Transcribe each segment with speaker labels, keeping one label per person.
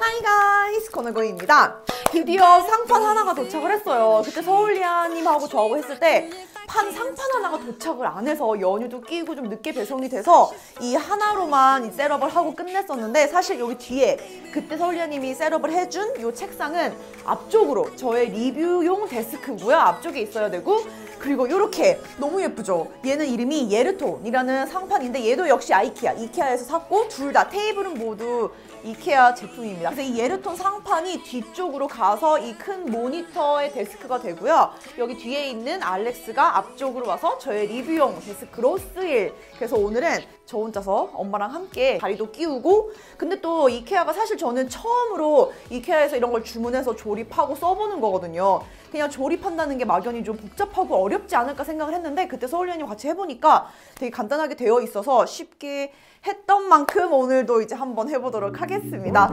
Speaker 1: Hi guys 권은고입니다. 드디어 상판 하나가 도착을 했어요. 그때 서울리아님하고 저하고 했을 때 판 상판 하나가 도착을 안 해서 연휴도 끼고 좀 늦게 배송이 돼서 이 하나로만 이 setup을 하고 끝냈었는데 사실 여기 뒤에 그때 서울리아님이 setup을 해준 이 책상은 앞쪽으로 저의 리뷰용 데스크고요 앞쪽에 있어야 되고 그리고 이렇게 너무 예쁘죠? 얘는 이름이 예르톤이라는 상판인데 얘도 역시 아이키아, 이케아에서 샀고 둘 다 테이블은 모두 이케아 제품입니다. 그래서 이 예르톤 상판이 뒤쪽으로 가서 이 큰 모니터의 데스크가 되고요. 여기 뒤에 있는 알렉스가 앞쪽으로 와서 저의 리뷰용 데스크로 쓰일. 그래서 오늘은 저 혼자서 엄마랑 함께 다리도 끼우고 근데 또 이케아가 사실 저는 처음으로 이케아에서 이런 걸 주문해서 조립하고 써보는 거거든요. 그냥 조립한다는 게 막연히 좀 복잡하고 어렵지 않을까 생각을 했는데 그때 서울연님 같이 해보니까 되게 간단하게 되어 있어서 쉽게 했던 만큼 오늘도 이제 한번 해보도록 하겠습니다.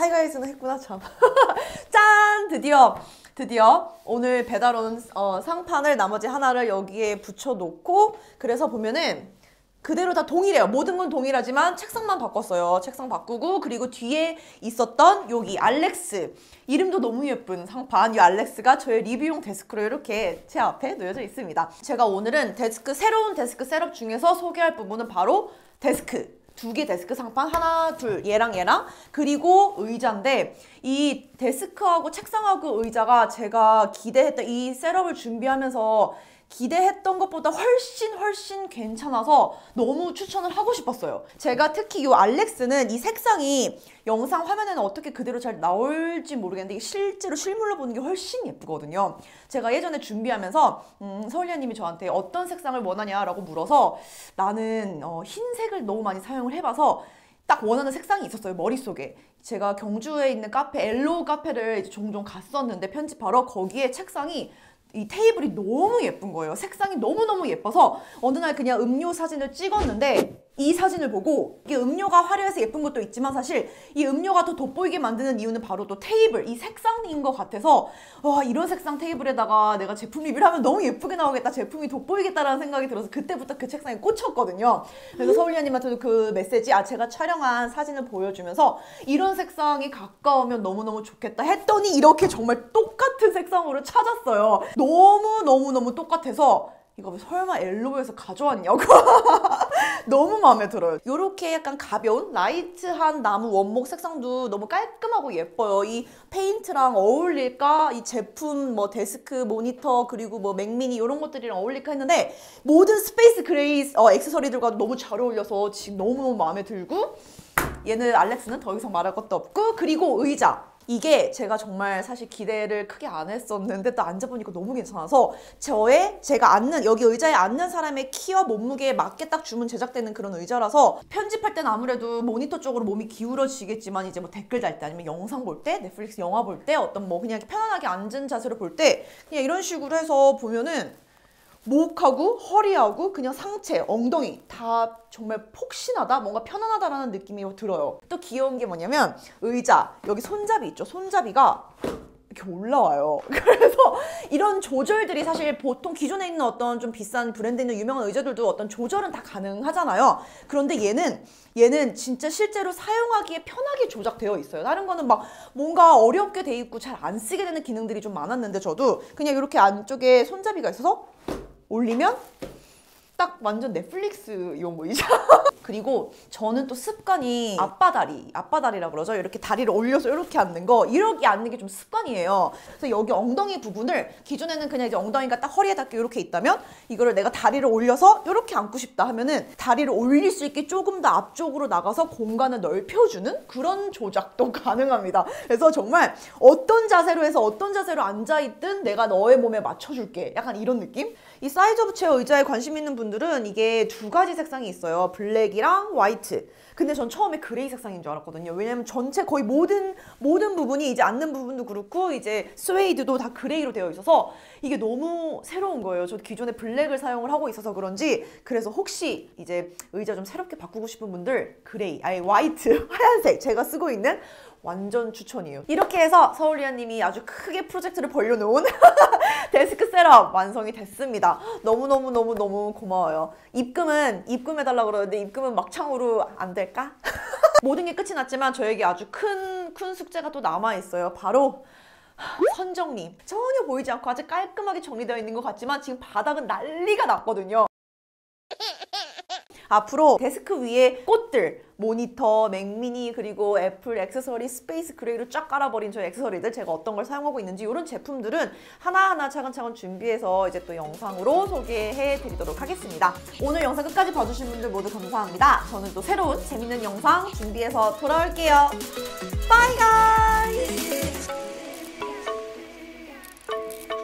Speaker 1: 하이가이즈는 했구나 참. 짠! 드디어 드디어 오늘 배달 온 어, 상판을 나머지 하나를 여기에 붙여놓고 그래서 보면은 그대로 다 동일해요. 모든 건 동일하지만 책상만 바꿨어요. 책상 바꾸고 그리고 뒤에 있었던 여기 알렉스 이름도 너무 예쁜 상판 이 알렉스가 저의 리뷰용 데스크로 이렇게 제 앞에 놓여져 있습니다. 제가 오늘은 데스크 새로운 데스크 setup 중에서 소개할 부분은 바로 데스크 두 개 데스크 상판 하나 둘 얘랑 얘랑. 그리고 의자인데 이 데스크하고 책상하고 의자가 제가 기대했던 이 셋업을 준비하면서 기대했던 것보다 훨씬 훨씬 괜찮아서 너무 추천을 하고 싶었어요. 제가 특히 이 알렉스는 이 색상이 영상 화면에는 어떻게 그대로 잘 나올지 모르겠는데 실제로 실물로 보는 게 훨씬 예쁘거든요. 제가 예전에 준비하면서 음, 서울리아님이 저한테 어떤 색상을 원하냐라고 물어서 나는 어, 흰색을 너무 많이 사용을 해봐서 딱 원하는 색상이 있었어요 머릿속에 제가 경주에 있는 카페 엘로우 카페를 종종 갔었는데 편집하러 거기에 책상이 이 테이블이 너무 예쁜 거예요. 색상이 너무너무 예뻐서 어느 날 그냥 음료 사진을 찍었는데 이 사진을 보고 이게 음료가 화려해서 예쁜 것도 있지만 사실 이 음료가 더 돋보이게 만드는 이유는 바로 또 테이블, 이 색상인 것 같아서 와 이런 색상 테이블에다가 내가 제품 리뷰를 하면 너무 예쁘게 나오겠다, 제품이 돋보이겠다라는 생각이 들어서 그때부터 그 책상에 꽂혔거든요. 그래서 서울리아님한테도 그 메시지, 아 제가 촬영한 사진을 보여주면서 이런 색상이 가까우면 너무너무 좋겠다 했더니 이렇게 정말 똑같은 색상으로 찾았어요. 너무너무너무 똑같아서 이거 설마 엘로에서 가져왔냐고 너무 마음에 들어요. 이렇게 약간 가벼운 light한 나무 원목 색상도 너무 깔끔하고 예뻐요. 이 페인트랑 어울릴까? 이 제품 뭐 데스크 모니터 그리고 뭐 맥미니 이런 것들이랑 어울릴까 했는데 모든 Space Gray 어, 액세서리들과도 너무 잘 어울려서 지금 너무너무 마음에 들고 얘는 알렉스는 더 이상 말할 것도 없고 그리고 의자 이게 제가 정말 사실 기대를 크게 안 했었는데 또 앉아보니까 너무 괜찮아서 저의 제가 앉는 여기 의자에 앉는 사람의 키와 몸무게에 맞게 딱 주문 제작되는 그런 의자라서 편집할 때는 아무래도 모니터 쪽으로 몸이 기울어지겠지만 이제 뭐 댓글 달 때 아니면 영상 볼 때 넷플릭스 영화 볼 때 어떤 뭐 그냥 편안하게 앉은 자세로 볼 때 그냥 이런 식으로 해서 보면은 목하고 허리하고 그냥 상체, 엉덩이 다 정말 폭신하다, 뭔가 편안하다라는 느낌이 들어요. 또 귀여운 게 뭐냐면 의자, 여기 손잡이 있죠? 손잡이가 이렇게 올라와요. 그래서 이런 조절들이 사실 보통 기존에 있는 어떤 좀 비싼 브랜드 있는 유명한 의자들도 어떤 조절은 다 가능하잖아요. 그런데 얘는 얘는 진짜 실제로 사용하기에 편하게 조작되어 있어요. 다른 거는 막 뭔가 어렵게 돼 있고 잘 안 쓰게 되는 기능들이 좀 많았는데 저도 그냥 이렇게 안쪽에 손잡이가 있어서 올리면 딱 완전 넷플릭스용 의자 그리고 저는 또 습관이 앞바다리 앞바다리라 그러죠? 이렇게 다리를 올려서 이렇게 앉는 거 이렇게 앉는 게 좀 습관이에요. 그래서 여기 엉덩이 부분을 기존에는 그냥 이제 엉덩이가 딱 허리에 닿게 이렇게 있다면 이거를 내가 다리를 올려서 이렇게 앉고 싶다 하면은 다리를 올릴 수 있게 조금 더 앞쪽으로 나가서 공간을 넓혀주는 그런 조작도 가능합니다. 그래서 정말 어떤 자세로 해서 어떤 자세로 앉아있든 내가 너의 몸에 맞춰줄게. 약간 이런 느낌? 이 Size of Chair 의자에 관심 있는 분들 분들은 이게 두 가지 색상이 있어요. 블랙이랑 화이트. 근데 전 처음에 그레이 색상인 줄 알았거든요. 왜냐면 전체 거의 모든 모든 부분이 이제 앉는 부분도 그렇고 이제 스웨이드도 다 그레이로 되어 있어서 이게 너무 새로운 거예요. 저도 기존에 블랙을 사용을 하고 있어서 그런지 그래서 혹시 이제 의자 좀 새롭게 바꾸고 싶은 분들 그레이, 아니 화이트, 하얀색 제가 쓰고 있는 완전 추천이에요. 이렇게 해서 서울리아님이 아주 크게 프로젝트를 벌려놓은 데스크 setup 완성이 됐습니다. 너무너무너무너무 고마워요. 입금은 입금해달라고 그러는데 입금은 막창으로 안 될까? 모든 게 끝이 났지만 저에게 아주 큰, 큰 숙제가 또 남아있어요. 바로 선정리. 전혀 보이지 않고 아주 깔끔하게 정리되어 있는 것 같지만 지금 바닥은 난리가 났거든요. 앞으로 데스크 위에 꽃들, 모니터, 맥미니, 그리고 애플 액세서리, Space Gray로 쫙 깔아버린 저희 액세서리들 제가 어떤 걸 사용하고 있는지 이런 제품들은 하나하나 차근차근 준비해서 이제 또 영상으로 소개해 드리도록 하겠습니다. 오늘 영상 끝까지 봐주신 분들 모두 감사합니다. 저는 또 새로운 재밌는 영상 준비해서 돌아올게요. 바이 가이!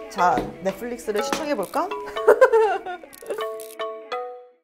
Speaker 1: 자, 넷플릭스를 시청해볼까?